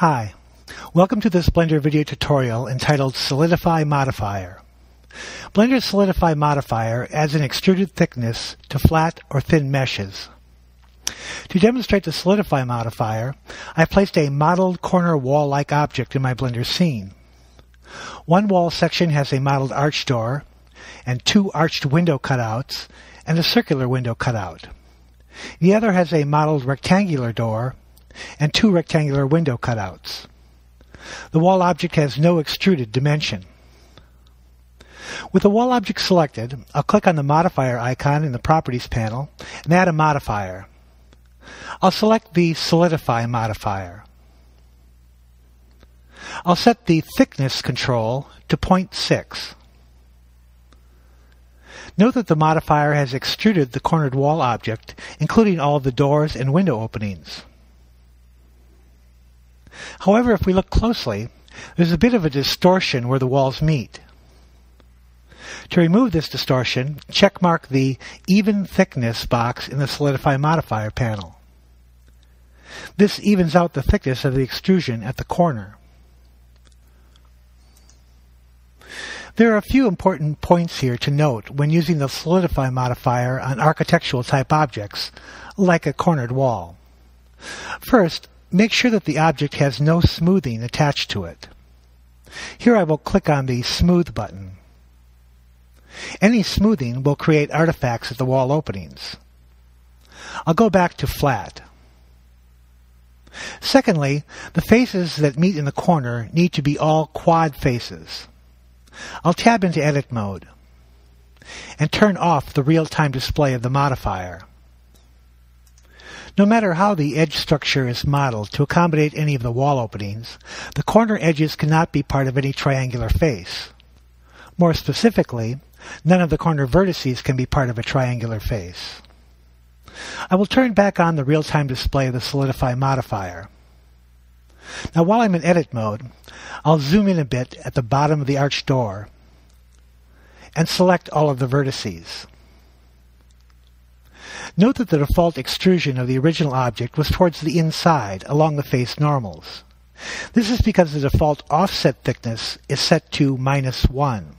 Hi, welcome to this Blender video tutorial entitled Solidify Modifier. Blender's Solidify Modifier adds an extruded thickness to flat or thin meshes. To demonstrate the Solidify modifier, I've placed a modeled corner wall-like object in my Blender scene. One wall section has a modeled arch door, and two arched window cutouts, and a circular window cutout. The other has a modeled rectangular door, and two rectangular window cutouts. The wall object has no extruded dimension. With the wall object selected, I'll click on the modifier icon in the Properties panel and add a modifier. I'll select the Solidify modifier. I'll set the thickness control to 0.6. Note that the modifier has extruded the cornered wall object, including all the doors and window openings. However, if we look closely, there's a bit of a distortion where the walls meet. To remove this distortion, checkmark the Even Thickness box in the Solidify Modifier panel. This evens out the thickness of the extrusion at the corner. There are a few important points here to note when using the Solidify modifier on architectural type objects, like a cornered wall. First, make sure that the object has no smoothing attached to it. Here I will click on the Smooth button. Any smoothing will create artifacts at the wall openings. I'll go back to Flat. Secondly, the faces that meet in the corner need to be all quad faces. I'll tab into Edit Mode and turn off the real-time display of the modifier. No matter how the edge structure is modeled to accommodate any of the wall openings, the corner edges cannot be part of any triangular face. More specifically, none of the corner vertices can be part of a triangular face. I will turn back on the real-time display of the Solidify modifier. Now while I'm in edit mode, I'll zoom in a bit at the bottom of the arch door and select all of the vertices. Note that the default extrusion of the original object was towards the inside, along the face normals. This is because the default offset thickness is set to minus 1.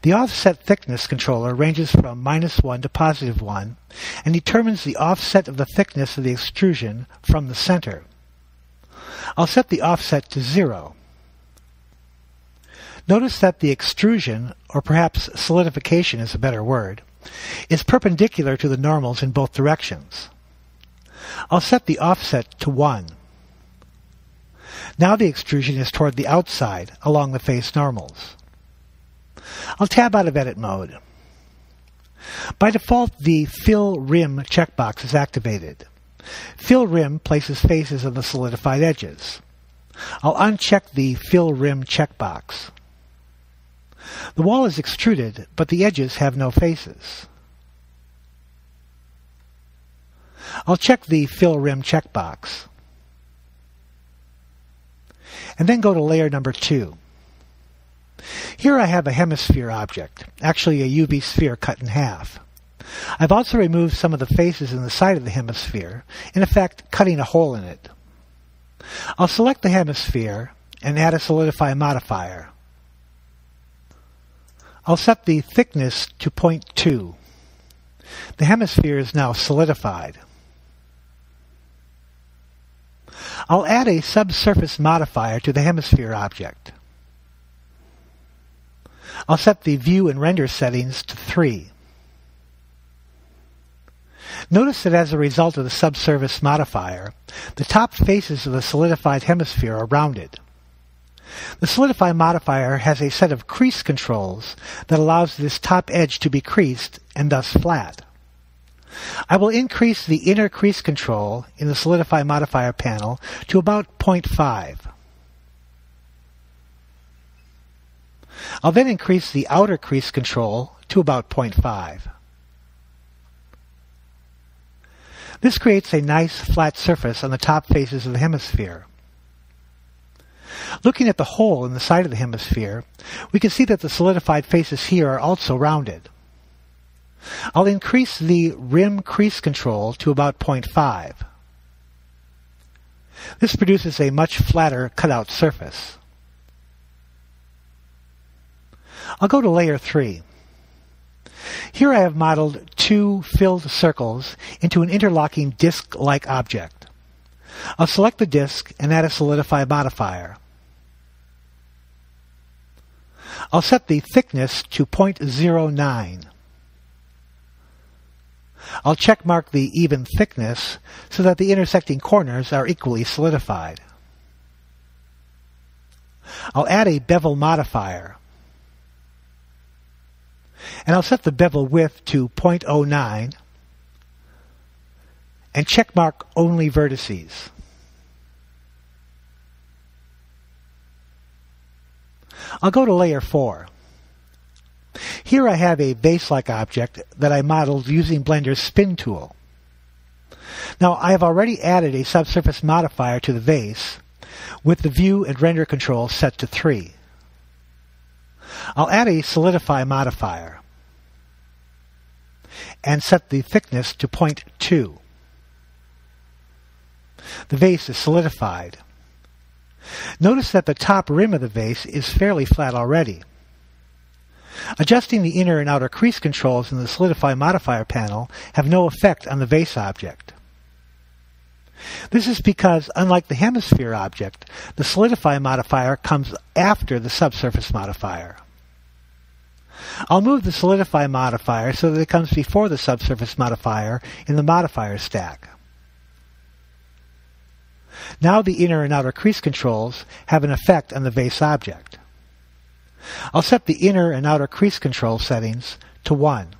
The offset thickness controller ranges from minus 1 to positive 1 and determines the offset of the thickness of the extrusion from the center. I'll set the offset to 0. Notice that the extrusion, or perhaps solidification is a better word, is perpendicular to the normals in both directions. I'll set the offset to 1. Now the extrusion is toward the outside along the face normals. I'll tab out of edit mode. By default, the Fill Rim checkbox is activated. Fill Rim places faces on the solidified edges. I'll uncheck the Fill Rim checkbox. The wall is extruded, but the edges have no faces. I'll check the Fill Rim checkbox. And then go to layer number two. Here I have a hemisphere object, actually a UV sphere cut in half. I've also removed some of the faces in the side of the hemisphere, in effect cutting a hole in it. I'll select the hemisphere and add a solidify modifier. I'll set the thickness to 0.2. The hemisphere is now solidified. I'll add a subsurface modifier to the hemisphere object. I'll set the view and render settings to 3. Notice that as a result of the subsurface modifier, the top faces of the solidified hemisphere are rounded. The Solidify modifier has a set of crease controls that allows this top edge to be creased and thus flat. I will increase the inner crease control in the Solidify modifier panel to about 0.5. I'll then increase the outer crease control to about 0.5. This creates a nice flat surface on the top faces of the hemisphere. Looking at the hole in the side of the hemisphere, we can see that the solidified faces here are also rounded. I'll increase the rim crease control to about 0.5. This produces a much flatter cutout surface. I'll go to layer 3. Here I have modeled two filled circles into an interlocking disk-like object. I'll select the disk and add a solidify modifier. I'll set the thickness to 0.09. I'll check mark the even thickness so that the intersecting corners are equally solidified. I'll add a bevel modifier. And I'll set the bevel width to 0.09 and check mark only vertices. I'll go to layer 4. Here I have a vase-like object that I modeled using Blender's spin tool. Now I have already added a subsurface modifier to the vase with the view and render control set to 3. I'll add a solidify modifier and set the thickness to 0.2. The vase is solidified. Notice that the top rim of the vase is fairly flat already. Adjusting the inner and outer crease controls in the Solidify modifier panel have no effect on the vase object. This is because, unlike the hemisphere object, the Solidify modifier comes after the subsurface modifier. I'll move the Solidify modifier so that it comes before the subsurface modifier in the modifier stack. Now the inner and outer crease controls have an effect on the vase object. I'll set the inner and outer crease control settings to 1.